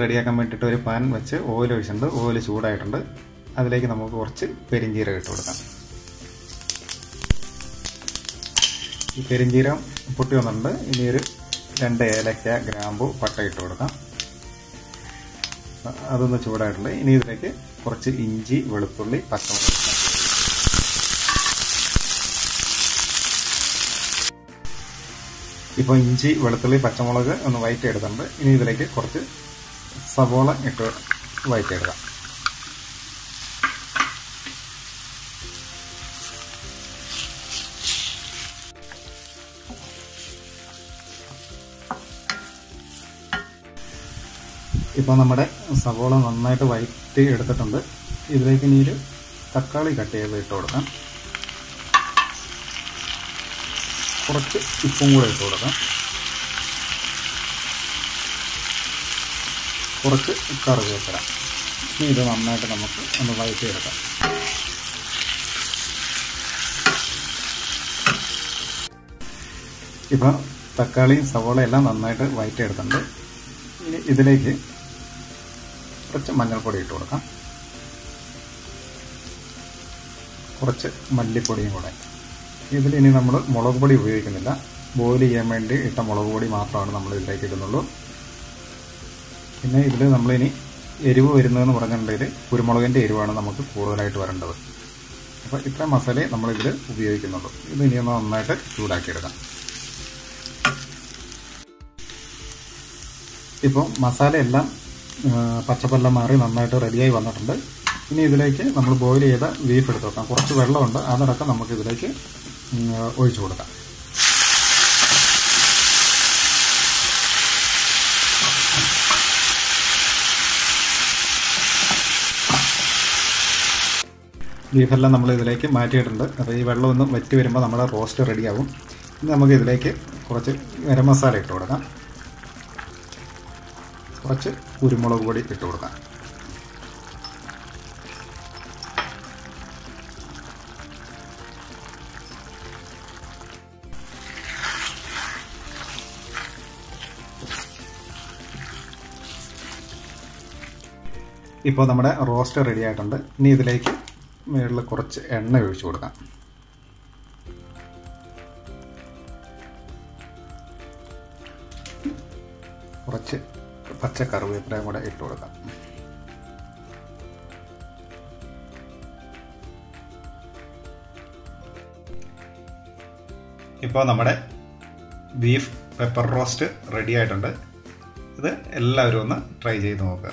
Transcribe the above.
റെഡിയാക്കാൻ വേണ്ടിയിട്ട് ഒരു പാൻ വെച്ച് ഓയിൽ ഒഴിച്ചിട്ടുണ്ട്. ഓയിൽ ചൂടായിട്ടുണ്ട്. അതിലേക്ക് നമുക്ക് കുറച്ച് പെരിഞ്ചീരകം ഇട്ട് കൊടുക്കാം. ഈ പെരിഞ്ചീരകം പൊട്ടി വന്നിട്ടുണ്ട്. ഇനി ഒരു രണ്ട് ഏലക്ക ഗ്രാമ്പു പട്ട ഇട്ട് കൊടുക്കാം. അതൊന്ന് ചൂടായിട്ടുണ്ട്. ഇനി ഇതിലേക്ക് കുറച്ച് ഇഞ്ചി വെളുത്തുള്ളി പച്ചമുളക് ഇപ്പോൾ ഇഞ്ചി വെളുത്തുള്ളി പച്ചമുളക് ഒന്ന് വയറ്റി എടുത്തിട്ടുണ്ട്. ഇനി ഇതിലേക്ക് കുറച്ച് സവോള ഇട്ട് വഴറ്റിയെടുക്കുക ഇപ്പോൾ നമ്മുടെ സവോള നന്നായിട്ട് വയറ്റി എടുത്തിട്ടുണ്ട്. ഇതിലേക്ക് ഇനി തക്കാളി കട്ട് ചെയ്ത് ഇട്ട് കൊടുക്കാം. കുറച്ച് ഉപ്പും കൂടെ ഇട്ട് കൊടുക്കാം. കുറച്ച് കറിവേപ്പില. ഇനി ഇത് നന്നായിട്ട് നമുക്ക് ഒന്ന് വഴറ്റിയെടുക്കാം ഇപ്പോൾ തക്കാളിയും സവോളയും എല്ലാം നന്നായിട്ട് ചെയ്തിട്ടുണ്ട് ഇനി ഇതിലേക്ക് കുറച്ച് മഞ്ഞൾപ്പൊടി ഇട്ട് കൊടുക്കാം. കുറച്ച് മല്ലിപ്പൊടിയും കൂടെ. ഇതിൽ ഇനി നമ്മൾ മുളക് പൊടി ഉപയോഗിക്കുന്നില്ല. ബോയിൽ ചെയ്യാൻ വേണ്ടി ഇട്ട മുളക് പൊടി മാത്രമാണ് നമ്മൾ ഇതിലേക്ക് ഇടുന്നുള്ളൂ. പിന്നെ ഇതിൽ നമ്മളിനി എരിവ് വരുന്നതെന്ന് പറഞ്ഞിട്ടുണ്ടെങ്കിൽ കുരുമുളകിന്റെ എരിവാണ് നമുക്ക് കൂടുതലായിട്ട് വരേണ്ടത്. അപ്പോൾ ഇത്ര മസാലയെ നമ്മളിതിൽ ഉപയോഗിക്കുന്നുള്ളൂ. ഇത് ഒന്ന് നന്നായിട്ട് ചൂടാക്കിയെടുക്കാം. ഇപ്പോൾ മസാലയെല്ലാം പച്ചപ്പെല്ലാം മാറി നന്നായിട്ട് റെഡിയായി വന്നിട്ടുണ്ട്. ഇനി ഇതിലേക്ക് നമ്മൾ ബോയിൽ ചെയ്ത ബീഫ് എടുത്ത് വെക്കാം. കുറച്ച് വെള്ളമുണ്ട്. അതടക്കം നമുക്ക് ഇതിലേക്ക് ഒഴിച്ചു കൊടുക്കാം. ബീഫെല്ലാം നമ്മൾ ഇതിലേക്ക് മാറ്റിയിട്ടുണ്ട്. അപ്പോൾ ഈ വെള്ളം ഒന്ന് വറ്റി വരുമ്പോൾ നമ്മുടെ റോസ്റ്റ് റെഡിയാവും. ഇനി നമുക്ക് ഇതിലേക്ക് കുറച്ച് ഗരം മസാല ഇട്ട് കൊടുക്കാം. കുറച്ച് കുരുമുളക് പൊടി ഇട്ട് കൊടുക്കാം. ഇപ്പോൾ നമ്മുടെ റോസ്റ്റ് റെഡി ആയിട്ടുണ്ട് ഇനി ഇതിലേക്ക് മുകളിൽ കുറച്ച് എണ്ണ ഒഴിച്ചു കൊടുക്കാം. കുറച്ച് പച്ച കറിവേപ്പിലയും കൂടെ ഇട്ട് കൊടുക്കാം. ഇപ്പോൾ നമ്മുടെ ബീഫ് പെപ്പർ റോസ്റ്റ് റെഡി ആയിട്ടുണ്ട്. ഇത് എല്ലാവരും ഒന്ന് ട്രൈ ചെയ്ത് നോക്കുക.